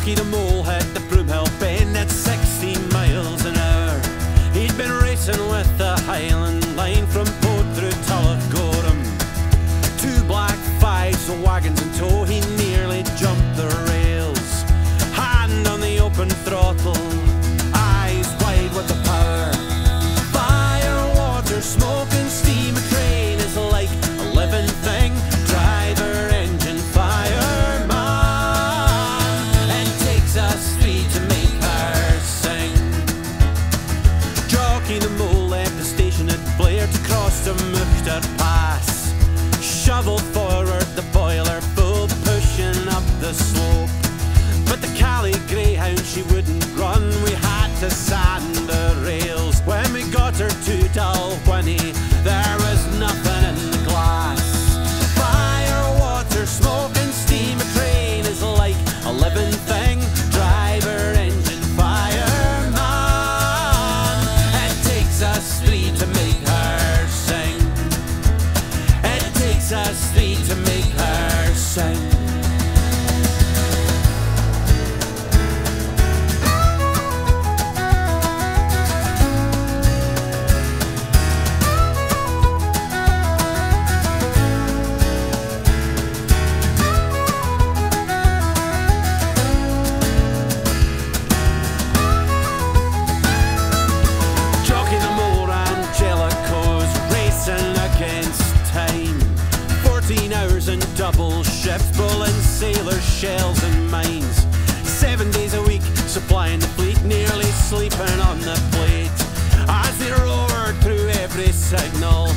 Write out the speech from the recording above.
Jocky the Mole had the Broomhill Bend at sixty miles an hour. He'd been racing with the Highland Line from Port through Tullochgorum. Two black fives, wagons and tow. Out across the Muchter Pass. Shoveled double ships, brawling sailors, shells and mines. Seven days a week, supplying the fleet, nearly sleeping on the plate. As they roared through every signal,